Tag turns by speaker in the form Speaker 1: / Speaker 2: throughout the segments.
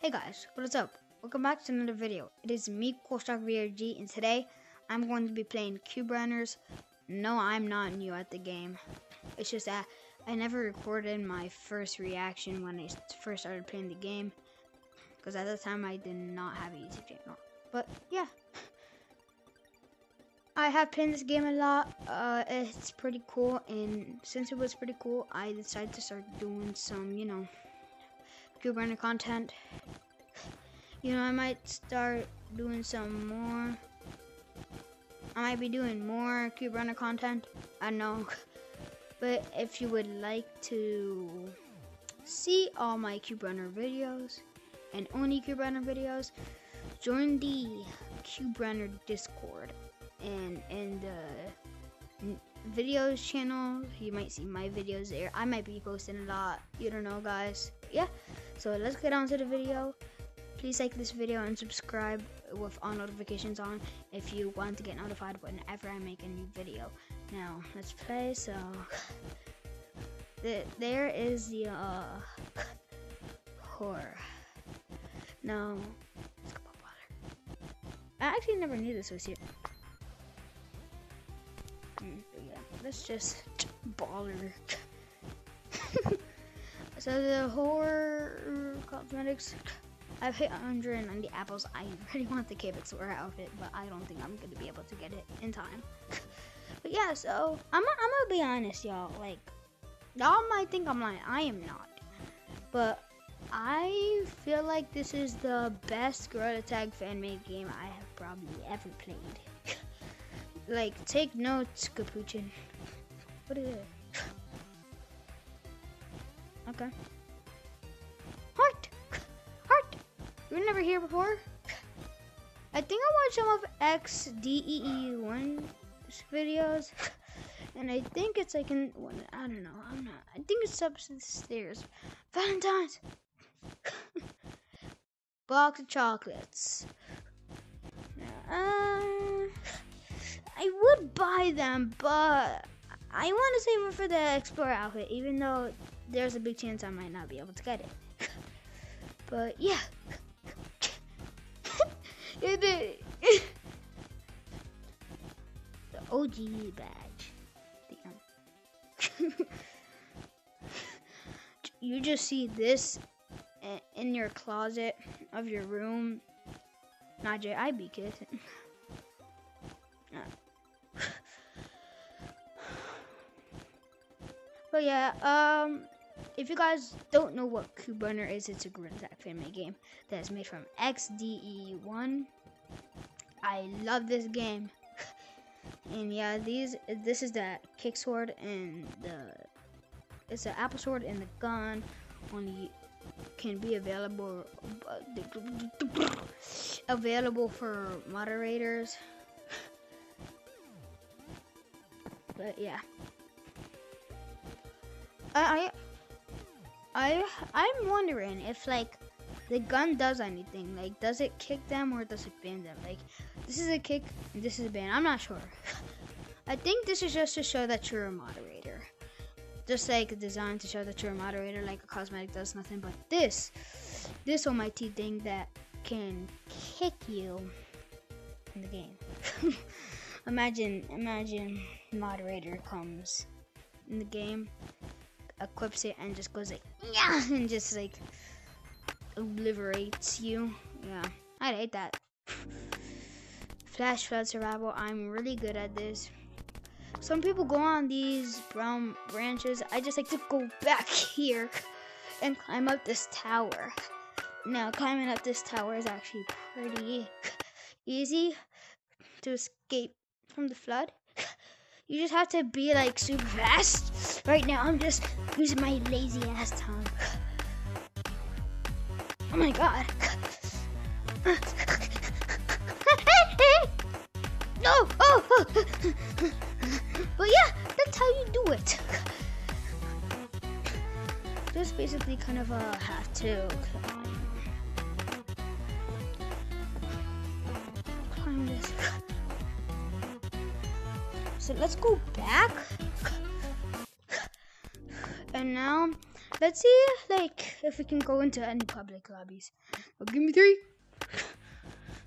Speaker 1: Hey guys, what is up? Welcome back to another video. It is me, Coolshock VRG, and today I'm going to be playing Cube Runners. No, I'm not new at the game. It's just that I never recorded my first reaction when I first started playing the game. Because at the time I did not have a YouTube channel. But yeah. I have played this game a lot. Uh, it's pretty cool, and since it was pretty cool, I decided to start doing some, you know, Cube Runner content. You know, I might start doing some more. I might be doing more Cube Runner content. I know. But if you would like to see all my Cube Runner videos and only Cube Runner videos, join the Cube Runner Discord. And in the videos channel, you might see my videos there. I might be posting a lot. You don't know, guys. Yeah. So let's get on to the video. Please like this video and subscribe with all notifications on if you want to get notified whenever I make a new video. Now, let's play. So, the, there is the uh, horror. Now. I actually never knew this was here. Mm, yeah, let's just baller. So the horror mm, cosmetics. I've hit 190 apples. I really want the K-Pixel outfit, but I don't think I'm gonna be able to get it in time. but yeah, so I'm, I'm gonna be honest, y'all. Like, y'all might think I'm lying. I am not. But I feel like this is the best Gorilla Tag fan-made game I have probably ever played. like, take notes, Capuchin. What is it? Okay. Heart! Heart! You were never here before? I think I watched some of XDEE1 videos. And I think it's like in, I don't know, I'm not, I think it's the stairs. Valentine's! Box of chocolates. Uh, I would buy them, but I want to save them for the Explorer outfit, even though there's a big chance I might not be able to get it. but yeah. the OG badge. Damn. you just see this in your closet of your room. Not J. I be kissing. but yeah, um, if you guys don't know what Cube Runner is, it's a Gorilla Tag family game that's made from XDE1. I love this game. and yeah, these this is the kick sword and the it's an apple sword and the gun only can be available available for moderators. but yeah. I I I'm wondering if like the gun does anything. Like, does it kick them or does it ban them? Like, this is a kick, this is a ban. I'm not sure. I think this is just to show that you're a moderator. Just like designed to show that you're a moderator, like a cosmetic does nothing but this. This almighty thing that can kick you in the game. imagine, imagine moderator comes in the game equips it and just goes like yeah and just like obliterates you. Yeah, I'd hate that. Flash flood survival. I'm really good at this. Some people go on these brown branches. I just like to go back here and climb up this tower. Now, climbing up this tower is actually pretty easy to escape from the flood. You just have to be like super fast. Right now, I'm just using my lazy ass tongue. Oh my god. no! Oh, but yeah, that's how you do it. Just basically kind of a have to So let's go back. And now let's see like if we can go into any public lobbies. Give me three.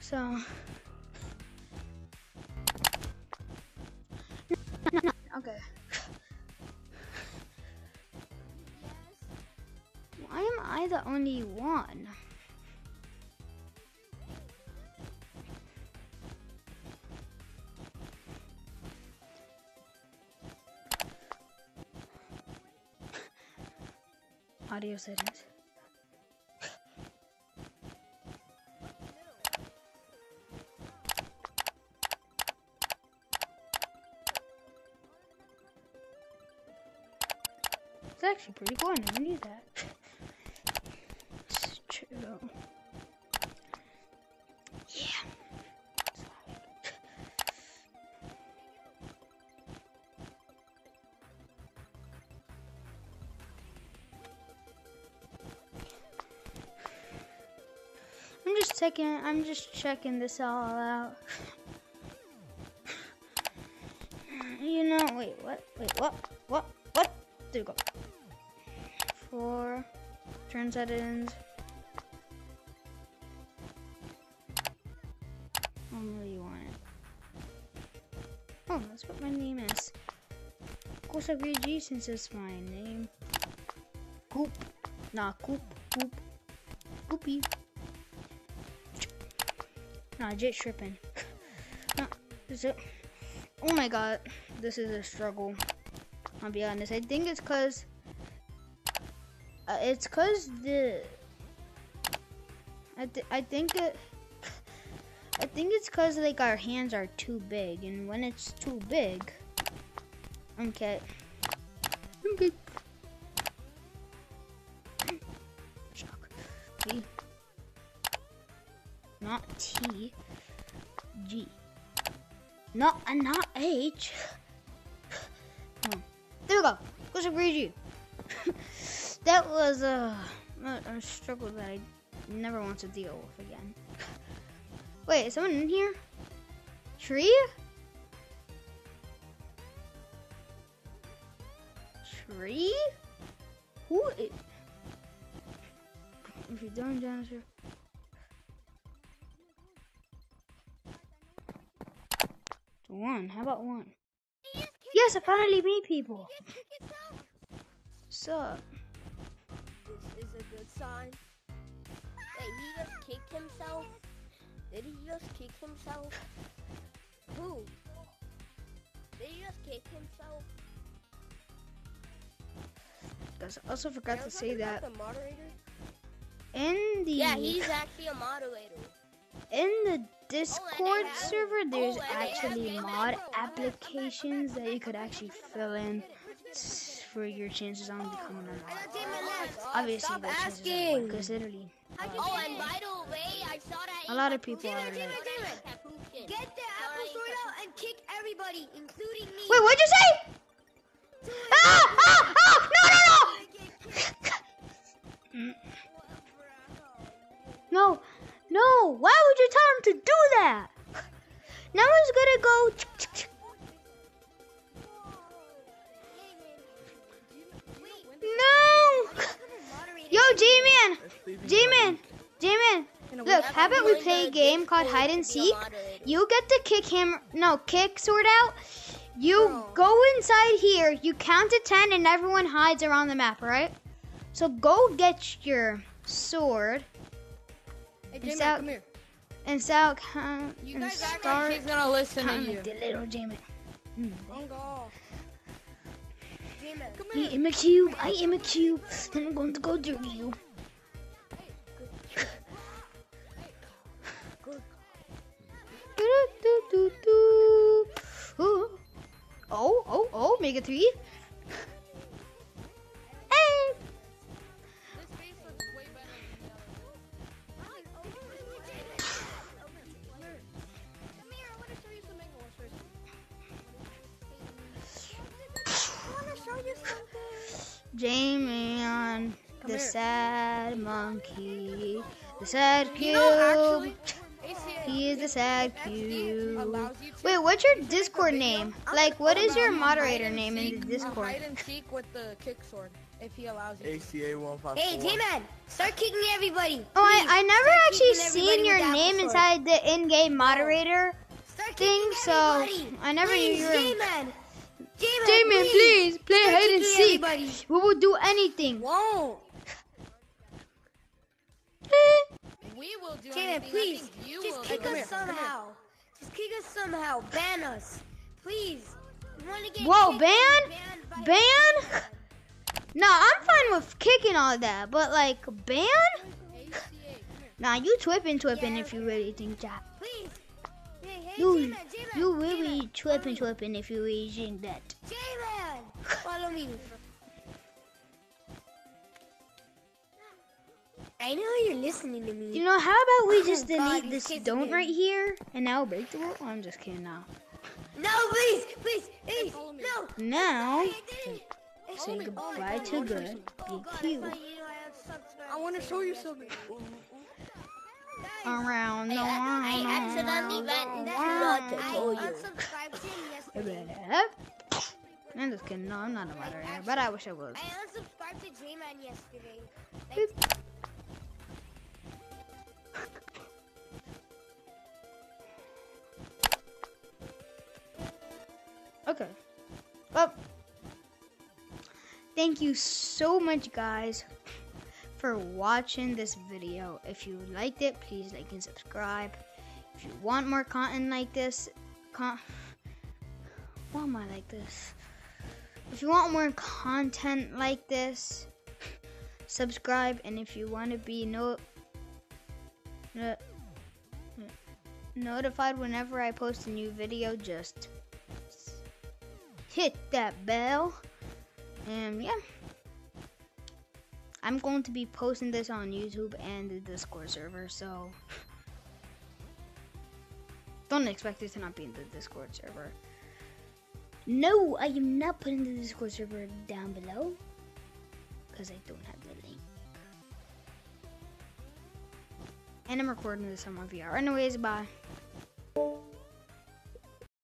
Speaker 1: So. Okay. Why am I the only one? Audio settings. It's actually pretty cool. I never knew that. Checking. I'm just checking this all out. You know, wait, what? Wait, what? What? What? There we go. Four. Turn settings. Only you want it. Oh, that's what my name is. Course Kosa G since it's my name. Coop. Nah, Coop. Coop. Coopy. Nah, tripping. nah, is it? Oh my god, this is a struggle. I'll be honest. I think it's cause uh, it's cause the I th- I think it I think it's cause like our hands are too big, and when it's too big, okay. Okay. Shock. Not T. G. Not and not H. There we go. Go to G. that was a, a struggle that I never want to deal with again. Wait, is someone in here? Tree? Tree? Who is... If you're done, Janitor. One. How about one? Yes, I finally meet people. Sup?
Speaker 2: This is a good sign. Wait, he just kicked himself? Did he just kick himself? Who? Did he just kick himself?
Speaker 1: Guys, I also forgot to say that
Speaker 2: The moderator?
Speaker 1: in the
Speaker 2: Yeah, he's actually a moderator.
Speaker 1: in the Discord server, there's
Speaker 2: oh, and they have
Speaker 1: actually mod applications that you could actually fill in for your chances on becoming a mod. Obviously,
Speaker 2: Stop
Speaker 1: the chances
Speaker 2: asking.
Speaker 1: because literally
Speaker 2: Oh, and by the way, I saw that
Speaker 1: a lot of people are like,
Speaker 2: Get
Speaker 3: Get the apple sword out and kick everybody, including me.
Speaker 1: wait, what'd you say? Ah! Ah! Ah! No! No! No! No, no, why would you tell him to do that? Now he's gonna go. No! Yo, J-Man! J-Man! J-Man! Look, about we play a game called hide and seek? You get to kick him, no, kick sword out. You go inside here, you count to 10, and everyone hides around the map, alright? So go get your sword.
Speaker 3: Hey, J-Man,
Speaker 1: out-
Speaker 3: come here.
Speaker 1: and start count
Speaker 3: You guys act
Speaker 1: start
Speaker 3: like she's gonna listen to you.
Speaker 1: the little. J-Man,
Speaker 3: hmm. come
Speaker 1: I am a cube. I am a cube. And I'm going to go dirty you. Do-do-do-do-do. Oh, oh, oh, Mega 3.
Speaker 3: Something.
Speaker 1: J-Man, the
Speaker 3: here.
Speaker 1: sad monkey, the sad cube.
Speaker 3: You know, actually,
Speaker 1: he is the sad cube.
Speaker 3: allows you to
Speaker 1: Wait, what's your Discord name? Like, what is your moderator name in the Discord?
Speaker 3: Hide and seek with the kick sword.
Speaker 2: If he allows you.
Speaker 4: ACA one five four.
Speaker 3: Hey, J-Man, start kicking everybody.
Speaker 1: Oh, I, I never
Speaker 3: start
Speaker 1: actually seen your name inside the in-game moderator
Speaker 3: Start
Speaker 1: thing, so. I never knew
Speaker 3: please,
Speaker 1: you were.
Speaker 3: J-Man. J-Man,
Speaker 1: Damon, please play hide and
Speaker 3: kicking
Speaker 1: seek.
Speaker 3: everybody.
Speaker 1: We will do anything.
Speaker 2: Won't. We will do
Speaker 3: J-Man,
Speaker 2: anything.
Speaker 3: please,
Speaker 2: you
Speaker 3: just kick us
Speaker 2: it.
Speaker 3: somehow. Just kick us somehow. Ban us, please. Get
Speaker 1: Whoa,
Speaker 3: kicked
Speaker 1: ban?
Speaker 3: and banned by
Speaker 1: Ban? No, I'm fine with kicking all that, but like ban?
Speaker 2: ACA, come here.
Speaker 1: Nah, you twipping twipping
Speaker 3: Yeah,
Speaker 1: if you really think that.
Speaker 3: Please. Hey, hey,
Speaker 1: You,
Speaker 3: J-Man, J-Man,
Speaker 1: you really
Speaker 3: J-Man,
Speaker 1: twipping
Speaker 3: follow me.
Speaker 1: twipping if you're think that.
Speaker 3: J-Man, follow me. I know you're listening to me.
Speaker 1: You know, how about we
Speaker 3: Oh,
Speaker 1: just
Speaker 3: God,
Speaker 1: delete
Speaker 3: these
Speaker 1: this don't
Speaker 3: again.
Speaker 1: right here and now break the rule? I'm just kidding now.
Speaker 3: No, please, please, please, no.
Speaker 1: Now, say
Speaker 2: me, follow me,
Speaker 1: goodbye
Speaker 2: follow
Speaker 1: to
Speaker 2: me.
Speaker 1: good.
Speaker 3: Oh
Speaker 1: Be
Speaker 3: God, I
Speaker 1: cute.
Speaker 3: thought you I.
Speaker 2: I want to show you something.
Speaker 1: Around the
Speaker 2: I accidentally went not to
Speaker 3: I
Speaker 2: tell you.
Speaker 3: unsubscribed to him yesterday.
Speaker 1: I'm just kidding. No, I'm not a moderator, but I wish I was.
Speaker 3: I unsubscribed to J-Man yesterday.
Speaker 1: Okay. Well, thank you so much, guys, for watching this video. If you liked it, please like and subscribe. If you want more content like this, con- why am I like this? If you want more content like this, subscribe. And if you want to be no, no, notified whenever I post a new video, just hit that bell. And yeah, I'm going to be posting this on YouTube and the Discord server, so don't expect it to not be in the Discord server. No, I am not putting the Discord server down below because I don't have the link. And I'm recording this on my VR. Anyways, bye.